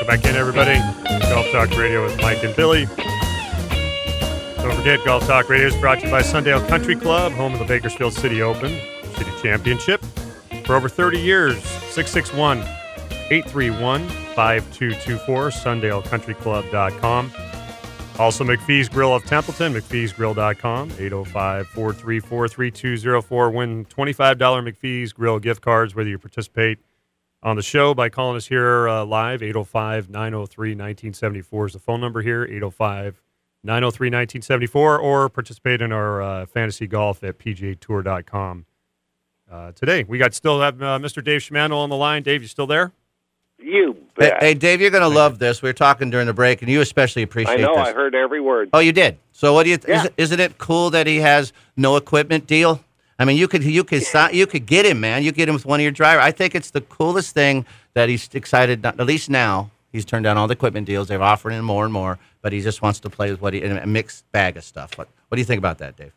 Welcome back in, everybody. Golf Talk Radio with Mike and Billy. Don't forget, Golf Talk Radio is brought to you by Sundale Country Club, home of the Bakersfield City Open City Championship. For over 30 years, 661 831 5224, SundaleCountryClub.com. Also, McPhee's Grill of Templeton, McPhee'sGrill.com, 805 434 3204. Win $25 McPhee's Grill gift cards, whether you participate on the show by calling us here uh, live, 805 903 1974 is the phone number here, 805 903 1974, or participate in our uh, fantasy golf at pgatour.com. Uh, today, we got still have uh, Mr. Dave Schimandle on the line. Dave, you still there? You Hey, bet. hey, Dave, you're going to love this. We were talking during the break, and you especially appreciate I know. this. I heard every word. Oh, you did. So, what do you? Yeah. Is, isn't it cool that he has no equipment deal? I mean, you could you could si- you could get him, man. You get him with one of your driver. I think it's the coolest thing that he's excited. At least now, he's turned down all the equipment deals. They're offering him more and more, but he just wants to play with what he in a mixed bag of stuff. What What do you think about that, Dave?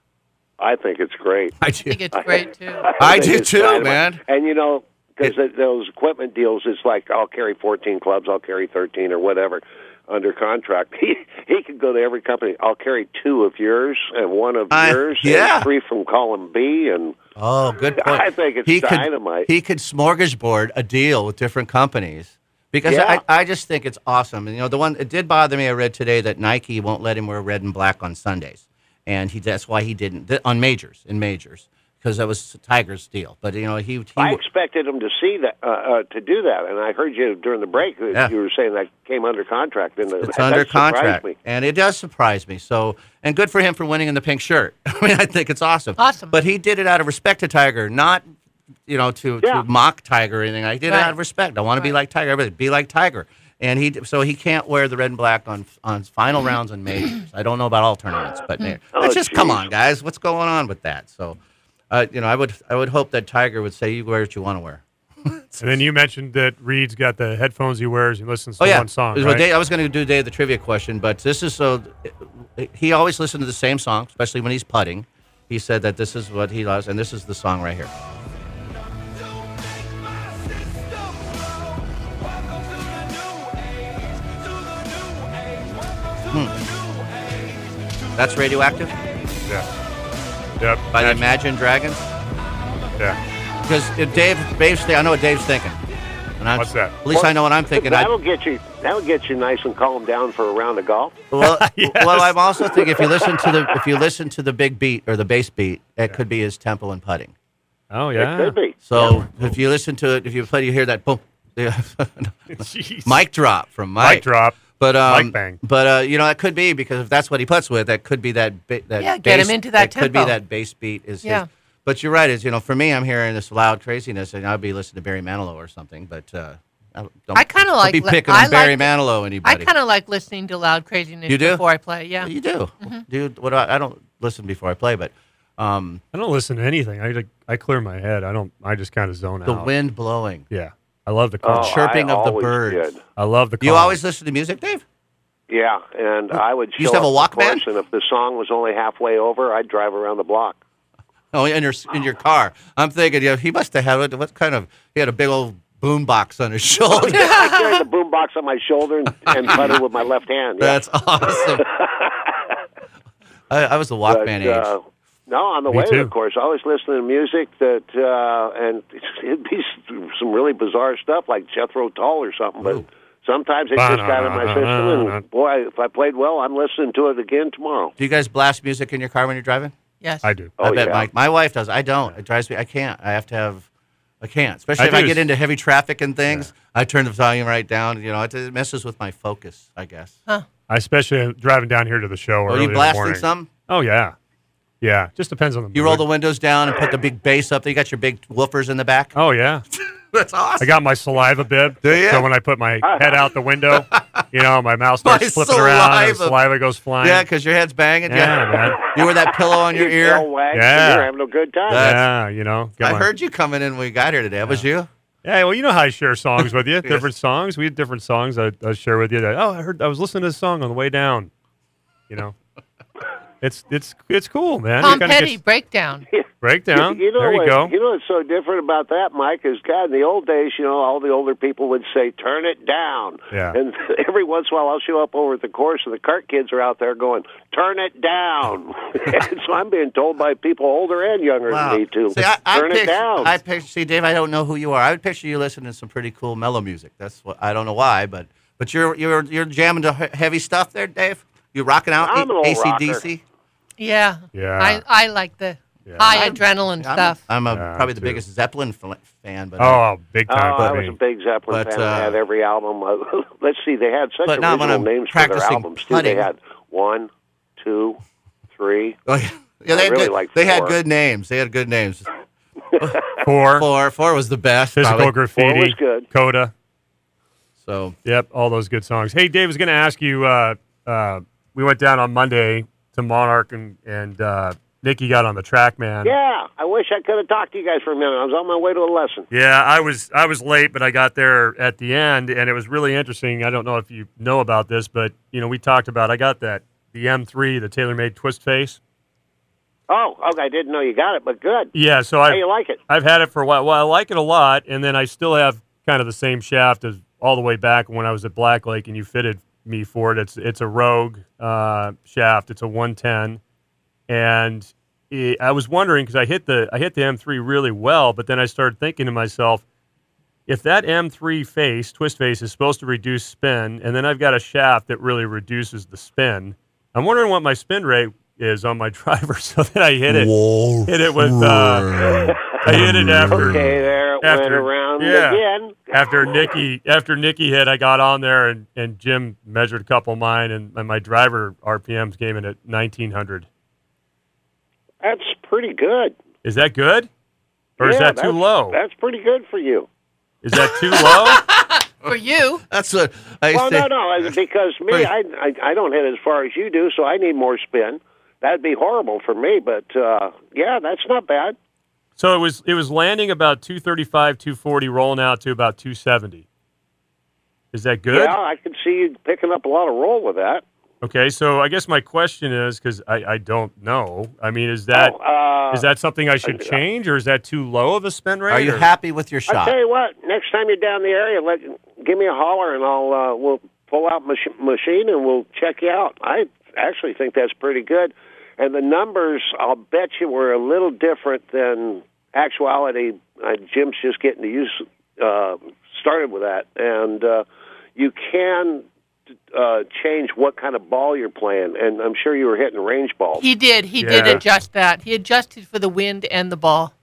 I think it's great. I do. I think it's great too. I think do too, dynamite. man. And you know, because those equipment deals, it's like I'll carry 14 clubs, I'll carry 13 or whatever under contract. He he could go to every company. I'll carry two of yours and one of I- yours, yeah. and three from column B, and Oh, good point. I think it's he could, dynamite. He could smorgasbord a deal with different companies because Yeah. I, I just think it's awesome. And, you know, the one it did bother me. I read today that Nike won't let him wear red and black on Sundays, and he that's why he didn't on majors in majors because that was Tiger's deal. But you know, he, he I expected him to see that uh, uh, to do that. And I heard you during the break. Yeah. You were saying that came under contract, and it's that under surprised contract, Me. and it does surprise me. So, and good for him for winning in the pink shirt. I mean, I think it's awesome. Awesome. But he did it out of respect to Tiger, not you know to, Yeah. to mock Tiger or anything. I did it out of respect. I want to be like Tiger. Everybody be like Tiger. And he so he can't wear the red and black on on final rounds and majors. I don't know about all tournaments, but man, Oh, let's just come on, guys. What's going on with that? So, uh, you know, I would I would hope that Tiger would say you wear what you want to wear. And then you mentioned that Reed's got the headphones he wears. He listens to Oh yeah, one song, Well, right? Dave- I was going to do Dave the trivia question, but this is so. He always listens to the same song, especially when he's putting. He said that this is what he loves, and this is the song right here. Hmm. That's radioactive yeah. Yep. by the Imagine- Imagine Dragons. Yeah. Because Dave, Dave's, I know what Dave's thinking. And I'm, What's that? At least I know what I'm thinking. I, That'll get you. That'll get you nice and calm down for a round of golf. Well, Yes. well, I'm also thinking if you listen to the if you listen to the big beat or the bass beat, it could be his tempo and putting. Oh yeah, It could be. So if you listen to it, if you play, you hear that boom, yeah, Jeez. mic drop from Mike. Mic drop. But um, Mic bang. but uh, you know that could be because if that's what he puts with, that could be that ba- that Yeah, get him into that that could be tempo. that bass beat is Yeah. his. But you're right. Is you know for me, I'm hearing this loud craziness, and I'd be listening to Barry Manilow or something. But uh, I don't, I kinda don't like be picking I on Barry like- Manilow. I kind of like listening to loud craziness You do? before I play. Yeah. You do, Mm-hmm. dude. What do I, I don't listen before I play, but um, I don't listen to anything. I like, I clear my head. I don't. I just kind of zone the out. The wind blowing. Yeah. I love the Oh, chirping I of the always birds. did. I love the. You always listen to music, Dave? Yeah, and I would show You used to have a up, of Walkman? and if the song was only halfway over, I'd drive around the block. Oh, in your in your car. I'm thinking, yeah, he must have had what, what kind of? He had a big old boom box on his shoulder. I carried the boombox on my shoulder and, and putted with my left hand. Yeah. That's awesome. I, I was the But, Walkman age. uh, no, on the Me way, too. of course. I was listening to music that, uh, and it'd be some really bizarre stuff like Jethro Tull or something. But sometimes it just got in my system, and boy, if I played well, I'm listening to it again tomorrow. Do you guys blast music in your car when you're driving? Yes. I do. Oh, I bet yeah. my my wife does. I don't. It drives me. I can't. I have to have. I can't. Especially I if I do. get into heavy traffic and things. I turn the volume right down. You know, it, it messes with my focus. I guess. I especially am driving down here to the show. Are early you in the blasting morning. some? Oh yeah, yeah. Just depends on the. You roll the windows down and put the big bass up. there. You got your big woofers in the back. Oh yeah. That's awesome. I got my saliva bib. Do ya? So when I put my head out the window, you know, my mouth starts My flipping around and the saliva. saliva goes flying. Yeah, because your head's banging. Yeah, man. You wear that pillow on your ear. wags, Yeah. and you're having a good time. That- yeah, you know. I my- heard you coming in when we got here today. That was you. Yeah, well, you know how I share songs with you. Different songs. We had different songs I, I share with you. That, oh, I heard. I was listening to this song on the way down. You know, it's it's it's cool, man. Tom It kinda Petty gets- breakdown. Breakdown. You, you know there you what, go. You know what's so different about that, Mike? Is God in the old days, you know, all the older people would say, "Turn it down." Yeah. And every once in a while, I'll show up over at the course, and the cart kids are out there going, "Turn it down." and so I'm being told by people older and younger Wow. than me to See, I, I turn it down. I picture, see, Dave, I don't know who you are. I would picture you listening to some pretty cool mellow music. That's what I don't know why, but but you're you're you're jamming to heavy stuff there, Dave. You rocking out I'm an old ACDC? Yeah. Yeah. I, I like the Yeah. high adrenaline I'm, stuff. I'm a, Yeah, probably the too. biggest Zeppelin f- fan, but Oh, big Oh, time I for was a big Zeppelin But, fan. I uh, had every album. Uh, let's see, they had such But when original I'm names for their albums too. They had one, two, three. oh, yeah. yeah, I they had really good, like they had good names. They had good names. Four. Four, four was the best. Physical probably. graffiti. was good. Coda. So Yep, all those good songs. Hey, Dave was going to ask you. Uh, uh, we went down on Monday to Monarch, and and uh, Nicki got on the track, man. Yeah, I wish I could have talked to you guys for a minute. I was on my way to a lesson. Yeah, I was I was late, but I got there at the end, and it was really interesting. I don't know if you know about this, but you know we talked about. I got that the M3, the TaylorMade twist face. Oh, okay. I didn't know you got it, but good. Yeah, so How I you like it? I've had it for a while. Well, I like it a lot, and then I still have kind of the same shaft as all the way back when I was at Black Lake, and you fitted me for it. It's it's a Rogue uh, shaft. It's a 110, and it, I was wondering because I hit the I hit the M3 really well, but then I started thinking to myself, if that M3 face twist face is supposed to reduce spin, and then I've got a shaft that really reduces the spin, I'm wondering what my spin rate is on my driver, so that I hit it hit it with uh, I hit it after Okay, there it After- went around yeah. again. after Nicki after Nicki hit, I got on there and, and Jim measured a couple of mine and, and my driver RPMs came in at nineteen hundred. That's pretty good. Is that good? Or is that too low? That's pretty good for you. Is that too low? For you, that's what I Well, say. no, no, because me, I, I I don't hit as far as you do, so I need more spin. That'd be horrible for me, but uh, yeah, that's not bad. So it was it was landing about two thirty five, two forty, rolling out to about two seventy. Is that good? Yeah, I can see you picking up a lot of roll with that. Okay, so I guess my question is because I, I don't know. I mean, is that oh, uh, is that something I should change, or is that too low of a spin rate? Are you or- happy with your shot? I shot? tell you what, next time you're down the area, let give me a holler and I'll uh, we'll pull out mach- machine and we'll check you out. I actually think that's pretty good, and the numbers I'll bet you were a little different than actuality. Uh, Jim's just getting to use uh, started with that, and uh, you can. Uh, change what kind of ball you're playing, and I'm sure you were hitting range balls. he did. He did adjust that. He adjusted for the wind and the ball.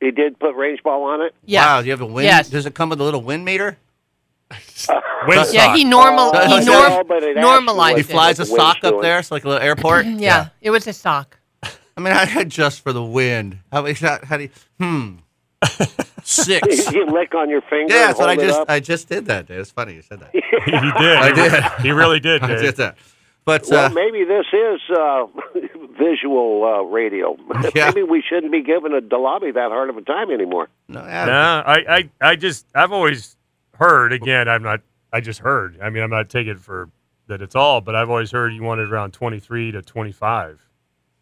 He did put range ball on it. Yeah. Wow, do you have a wind? Yes. Does it come with a little wind meter? Wind Yeah, he normal Oh, he no, norm, but normalized He flies a What the wind's sock up there. It's like a little airport. Yeah, it was a sock. I mean, I adjust for the wind. How, how, how do you? Hmm. Six. you lick on your finger. Yeah, that's what I just up. I just did that. Dude. It's funny you said that. he did. I did. He really did. I did that. But Well, uh, maybe this is uh, visual uh, radio. Yeah. maybe we shouldn't be giving a Delaby that hard of a time anymore. no, yeah, Nah, I, I, I just, I've always heard. Again, I'm not. I just heard. I mean, I'm not taking it for that it's all, but I've always heard you wanted around 23 to 25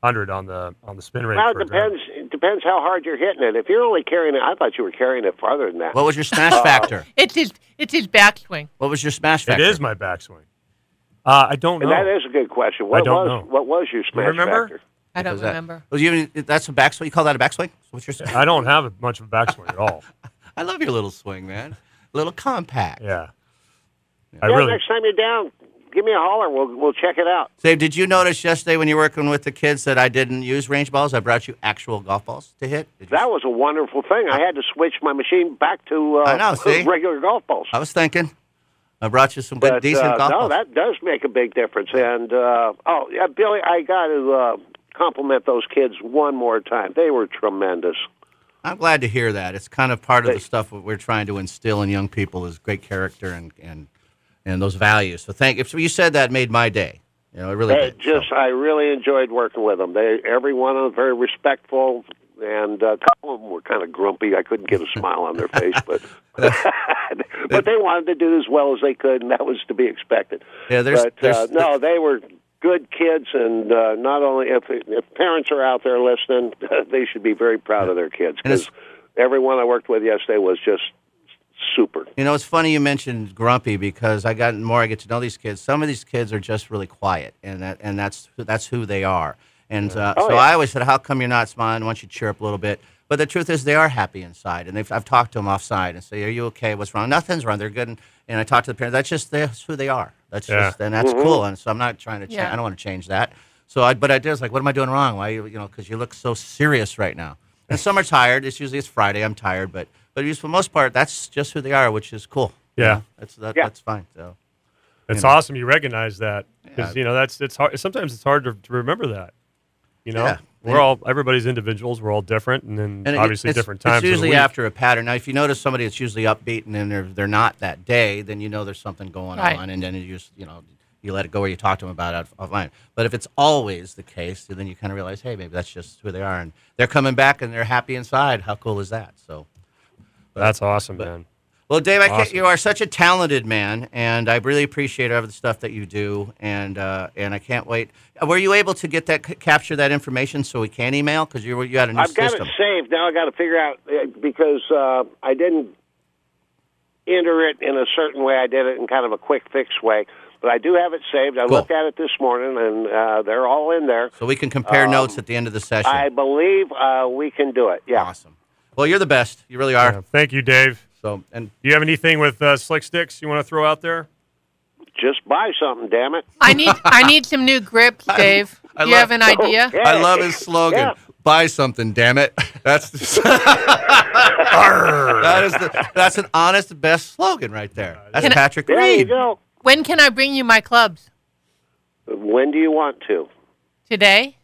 hundred on the on the spin rate. Well, it depends. It depends how hard you're hitting it. If you're only carrying it, I thought you were carrying it farther than that. What was your smash factor? It's his it's his backswing. What was your smash It factor? is my backswing. Uh, I don't and know. that is a good question. What don't was know. what was your smash remember? factor? I don't Was that- remember. Was you? That's a backswing. You call that a backswing? What's your? I don't have a- much of a backswing at all. I love your little swing, man. Little compact. Yeah. I yeah, really. next time you're down, give me a holler. We'll we'll check it out. Dave, did you notice yesterday when you were working with the kids that I didn't use range balls? I brought you actual golf balls to hit. Did you- That was a wonderful thing. I had to switch my machine back to uh, I know, see? regular golf balls. I was thinking. I brought you some good, But, decent uh, golf no, balls. that does make a big difference. And uh, oh, yeah, Billy, I got to uh, compliment those kids one more time. They were tremendous. I'm glad to hear that. It's kind of part of the stuff that we're trying to instill in young people is great character and and, and those values. So thank if you said that made my day. You know, it really They did. just, So, I really enjoyed working with them. They, every one of them, very respectful. And uh, a couple of them were kind of grumpy. I couldn't get a smile on their face, but but they wanted to do as well as they could, and that was to be expected. yeah, there's, but there's uh, no, they were good kids, and uh, not only if, if parents are out there listening, they should be very proud of their kids because everyone I worked with yesterday was just super. You know, it's funny you mentioned grumpy because I got more I get to know these kids. Some of these kids are just really quiet, and that and that's that's who they are. And uh, Oh, so yeah. I always said, "How come you're not smiling? Why don't you cheer up a little bit?" But the truth is, they are happy inside, and they've, I've talked to them offside and say, "Are you okay? What's wrong? Nothing's wrong. They're good." And, and I talk to the parents. That's just that's who they are. That's Yeah. just and that's cool. And so I'm not trying to change. Yeah. I don't want to change that. So I, but I did. I was like, "What am I doing wrong? Why you you know? Because you look so serious right now." And some are tired. It's usually it's Friday. I'm tired, but but for the most part, that's just who they are, which is cool. You Yeah. know, that's that, Yeah. that's fine. So It's you know. awesome you recognize that because Yeah. you know that's it's hard. Sometimes it's hard to, to remember that. You know, Yeah. we're all everybody's individuals. We're all different, and then and obviously it's, different times. It's of the usually week. after a pattern. Now, if you notice somebody that's usually upbeat and then they're they're not that day, then you know there's something going Right. on, and then you just you know you let it go or you talk to them about it offline. But if it's always the case, then you kind of realize, hey, maybe that's just who they are, and they're coming back and they're happy inside. How cool is that? So. That's awesome, man. Well, Dave, I can't, you are such a talented man, and I really appreciate all the stuff that you do, and uh, and I can't wait. Were you able to get that c- capture that information so we can email because you you had a new system. I've got system? it saved. Now I got to figure out uh, because uh, I didn't enter it in a certain way. I did it in kind of a quick fix way, but I do have it saved. I Cool. looked at it this morning, and uh, they're all in there. So we can compare Um, notes at the end of the session. I believe uh, we can do it. Yeah. Awesome. Well, you're the best. You really are. Yeah. Thank you, Dave. So, and Do you have anything with uh, Slickstix you want to throw out there? Just buy something, damn it. I need I need some new grips, Dave. I Do you love- have an idea? Okay. I love his slogan. Yeah. Buy something, damn it. That's that is the, that's an honest best slogan right there. That's Can I- Patrick There you Reed. go. When can I bring you my clubs? When do you want to? Today?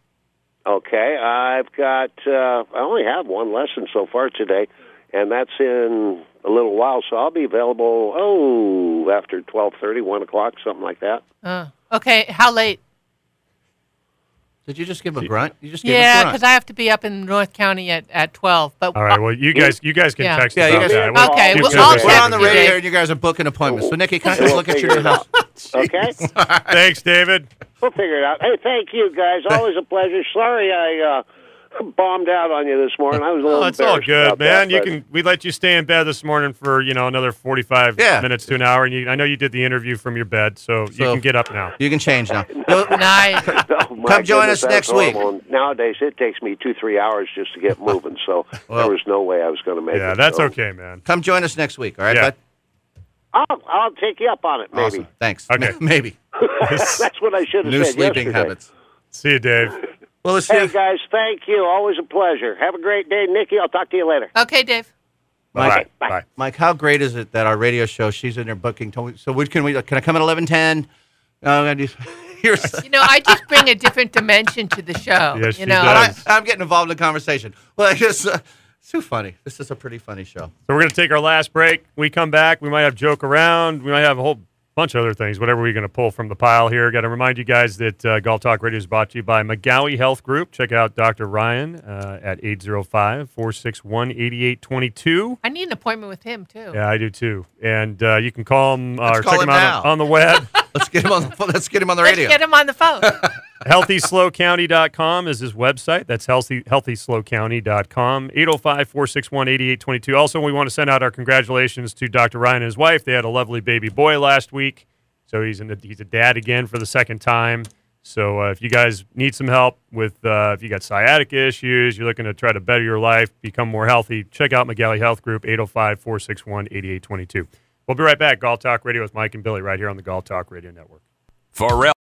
Okay, I've got. Uh, I only have one lesson so far today, and that's in a little while. So I'll be available. Oh, after twelve thirty, one o'clock, something like that. Uh, okay. How late? Did you just give a grunt? You just gave a Yeah, grunt. because I have to be up in North County at, at twelve. But All right. Well, you guys, you guys can Yeah. text Yeah, us you about guys- that. We'll Okay, keep well, you I'll. We're on the you, radio Dave. and you guys are booking appointments. So, Nicki, can I just look at your it house? Out. Okay, Thanks, David. we'll figure it out. Hey, thank you guys. Always a pleasure. Sorry I uh, bombed out on you this morning. I was a little. Oh, it's all good, man. that, you can. We let you stay in bed this morning for you know another forty-five Yeah. minutes to an hour, and you, I know you did the interview from your bed, so, you can get up now. You can change now. You'll- nice. Oh, my Come join goodness, us next week. horrible. And Nowadays, it takes me two, three hours just to get moving. So Well- there was no way I was going to make it. Yeah, that's so- okay, man. Come join us next week, all right, Yeah. bud? I'll, I'll take you up on it, maybe. Awesome. Thanks. Okay. Maybe. That's what I should have New said sleeping yesterday. habits. See you, Dave. Well, let's Hey see. guys, thank you. Always a pleasure. Have a great day, Nicki. I'll talk to you later. Okay, Dave. Mike, Bye. Bye. Mike, how great is it that our radio show, she's in there booking. told me- So we, can we can I come at eleven ten? No, I'm gonna. Here's, You know, I just bring a different dimension to the show. Yes, you she know, does. I, I'm getting involved in the conversation. Well, I guess uh, it's too funny. This is a pretty funny show. So we're gonna take our last break. We come back. We might have joke around. We might have a whole bunch of other things. Whatever we're gonna pull from the pile here. Got to remind you guys that uh, Golf Talk Radio is brought to you by McGaughey Health Group. Check out Dr. Ryan uh, at 805-461-8822. I need an appointment with him too. Yeah, I do too. And uh, you can call him or call check him him out on, on the web. Let's get him on the phone. Let's get him on the Let's radio. get him on the phone. HealthySlowCounty.com is his website. That's healthy, HealthySlowCounty.com. 805-461-8822. Also, we want to send out our congratulations to Dr. Ryan and his wife. They had a lovely baby boy last week. So he's, in the, he's a dad again for the second time. So uh, if you guys need some help with, uh, if you got sciatic issues, you're looking to try to better your life, become more healthy, check out McGaughey Health Group, 805-461-8822. We'll be right back. Golf Talk Radio with Mike and Billy right here on the Golf Talk Radio Network. Pharrell.